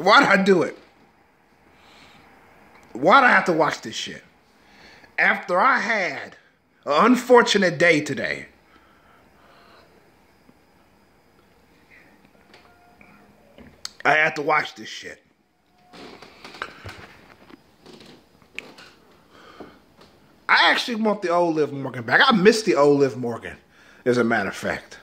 Why'd I do it? Why'd I have to watch this shit? After I had an unfortunate day today. I had to watch this shit. I actually want the old Liv Morgan back. I miss the old Liv Morgan, as a matter of fact.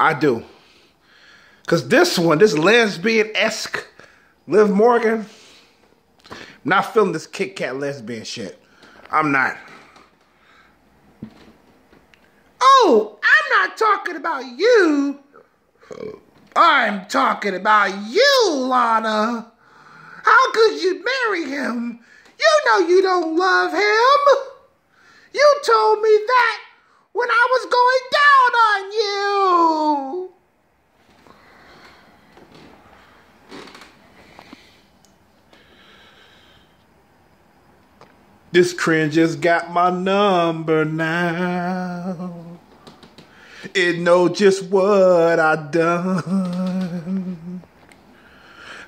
I do. Because this one, this lesbian esque Liv Morgan, I'm not feeling this Kit Kat lesbian shit. I'm not. Oh, I'm not talking about you. I'm talking about you, Lana. How could you marry him? You know you don't love him. You told me that when I was going down on you. This cringe has got my number now. It know just what I done.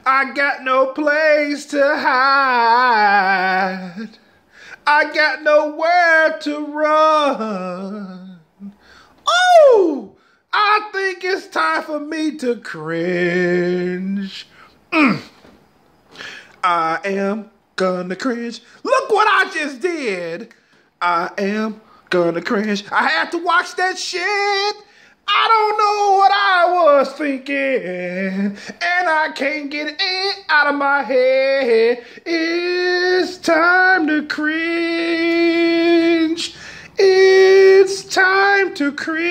I got no place to hide. I got nowhere to run. Oh, I think it's time for me to cringe. Mm. I am gonna cringe. Look what I just did. I am gonna cringe. I had to watch that shit. I don't know what I was thinking, and I can't get it out of my head. It's time to cringe. It's time to cringe.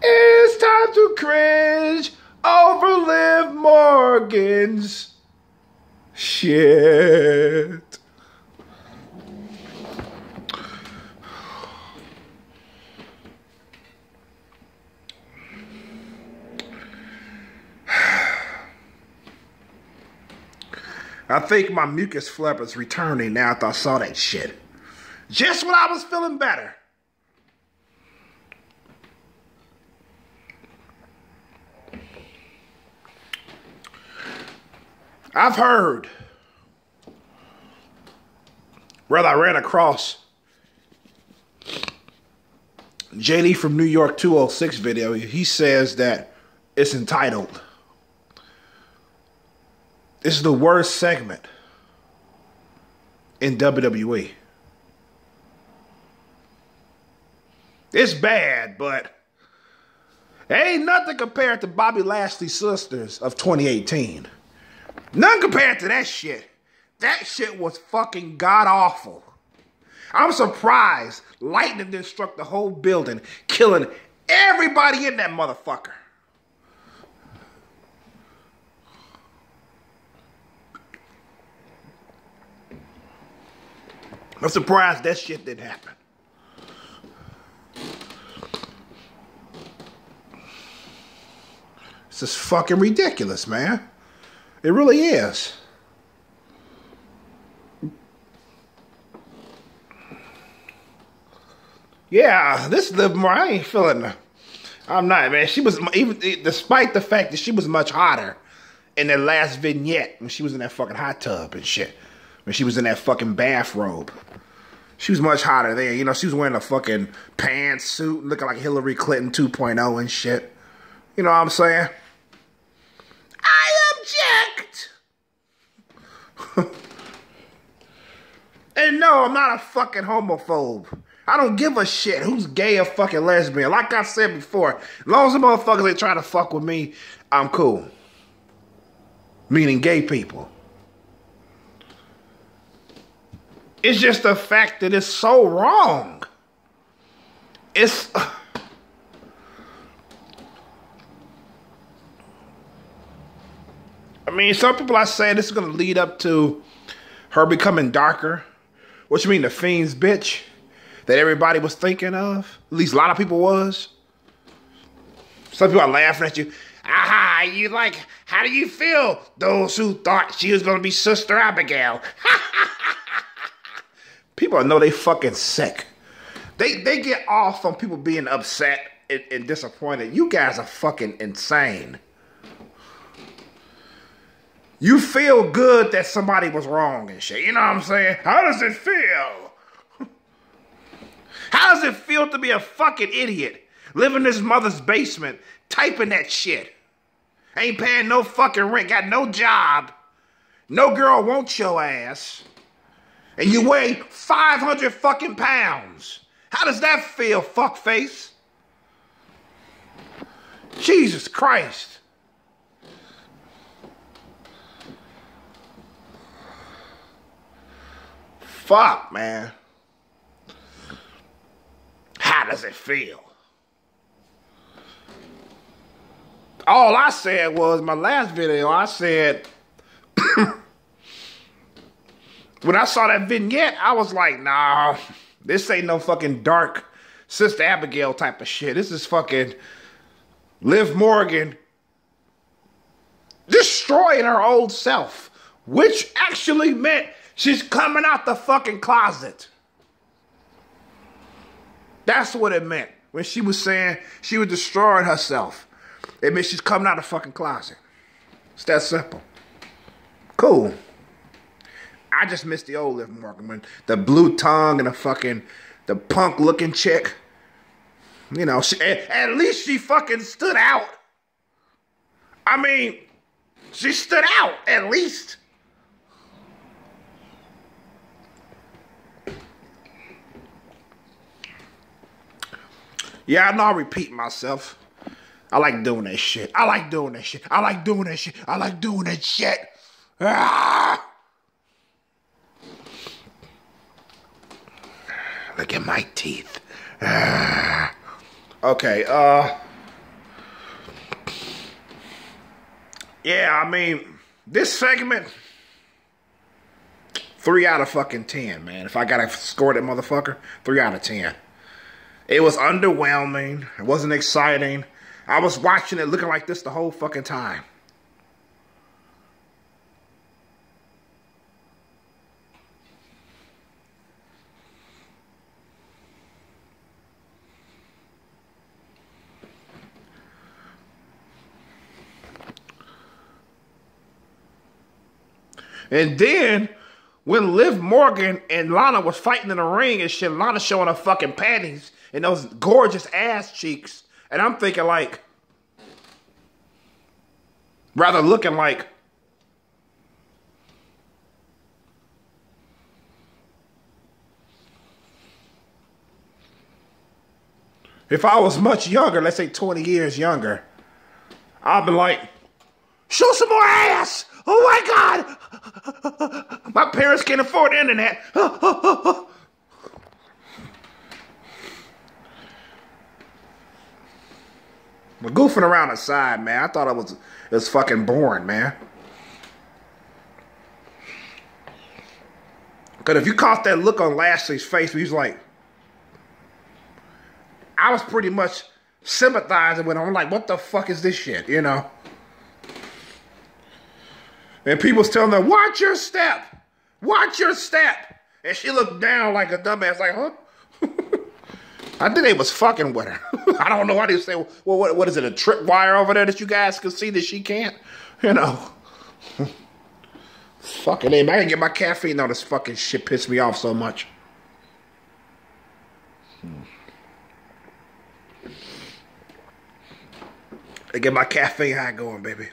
It's time to cringe over Liv Morgan's shit. I think my mucus flap is returning now after I saw that shit. Just when I was feeling better. I've heard, rather, I ran across JD from New York 206 video. He says that it's entitled this is the worst segment in WWE. It's bad, but ain't nothing compared to Bobby Lashley's sisters of 2018. None compared to that shit. That shit was fucking god awful. I'm surprised lightning didn't struck the whole building, killing everybody in that motherfucker. I'm surprised that shit didn't happen. This is fucking ridiculous, man. It really is. Yeah, this Liv more. I ain't feeling. Her. I'm not, man. She was even despite the fact that she was much hotter in that last vignette when she was in that fucking hot tub and shit. When she was in that fucking bathrobe. She was much hotter there. You know, she was wearing a fucking pantsuit, looking like Hillary Clinton 2.0 and shit. You know what I'm saying? I object! and no, I'm not a fucking homophobe. I don't give a shit who's gay or fucking lesbian. Like I said before, as long as the motherfuckers ain't trying to fuck with me, I'm cool. Meaning gay people. It's just the fact that it's so wrong. It's. I mean, some people are saying this is going to lead up to her becoming darker. What you mean, the Fiend's bitch that everybody was thinking of? At least a lot of people was. Some people are laughing at you. Aha, you like, how do you feel? Those who thought she was going to be Sister Abigail. People know they fucking sick. They they get off on people being upset and, and disappointed. You guys are fucking insane. You feel good that somebody was wrong and shit. You know what I'm saying? How does it feel? How does it feel to be a fucking idiot? Living in his mother's basement, typing that shit. Ain't paying no fucking rent, got no job. No girl wants your ass. And you weigh 500 fucking pounds. How does that feel, fuckface? Jesus Christ. Fuck, man. How does it feel? All I said was my last video, I said when I saw that vignette, I was like, nah, this ain't no fucking dark Sister Abigail type of shit. This is fucking Liv Morgan destroying her old self, which actually meant she's coming out the fucking closet. That's what it meant when she was saying she was destroying herself. It meant she's coming out the fucking closet. It's that simple. Cool. I just miss the old Liv Morgan when the blue tongue and the fucking the punk looking chick. You know, she, at least she fucking stood out. I mean, she stood out at least. Yeah, I know I repeat myself. I like doing that shit. I like doing that shit. I like doing that shit. I like doing that shit. Ah! Look at my teeth. Ah. Okay, uh. Yeah, I mean, this segment, three out of fucking ten, man. If I gotta score that motherfucker, three out of ten. It was underwhelming. It wasn't exciting. I was watching it looking like this the whole fucking time. And then when Liv Morgan and Lana was fighting in the ring and shit, Lana showing her fucking panties and those gorgeous ass cheeks. And I'm thinking like, rather looking like, if I was much younger, let's say 20 years younger, I'd be like, show some more ass. Oh my God! My parents can't afford internet. But goofing around aside, man, I thought it was it was fucking boring, man. Cause if you caught that look on Lashley's face, he was like, I was pretty much sympathizing with him. I'm like, what the fuck is this shit, you know? And people's telling her, watch your step. Watch your step. And she looked down like a dumbass, like, huh? I think they was fucking with her. I don't know why they say, well, what, what is it, a trip wire over there that you guys can see that she can't? You know. fucking name. I can get my caffeine on this fucking shit pissed me off so much. I get my caffeine high going, baby.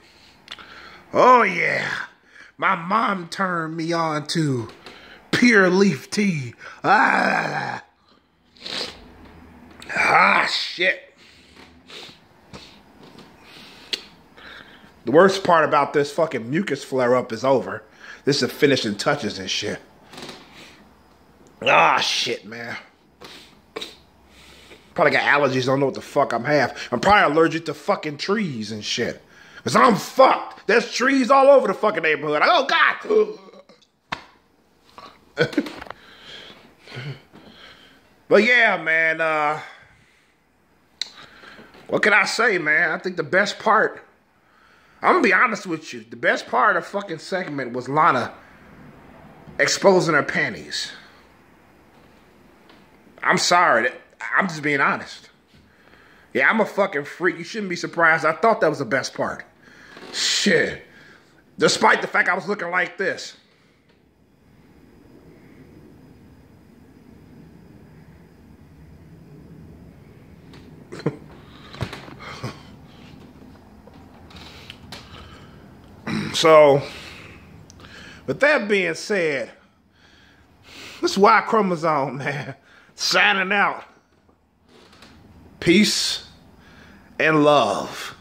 Oh, yeah. My mom turned me on to pure leaf tea. Ah. Ah, shit. The worst part about this fucking mucus flare up is over. This is finishing touches and shit. Ah, shit, man. Probably got allergies. I don't know what the fuck I'm half. I'm probably allergic to fucking trees and shit. Cause I'm fucked. There's trees all over the fucking neighborhood. oh God. but yeah, man. Uh, what can I say, man? I think the best part. I'm gonna be honest with you. The best part of the fucking segment was Lana exposing her panties. I'm sorry. I'm just being honest. Yeah, I'm a fucking freak. You shouldn't be surprised. I thought that was the best part. Shit. Despite the fact I was looking like this. So, with that being said, this is Y Chromosome, man. Signing out. Peace and love.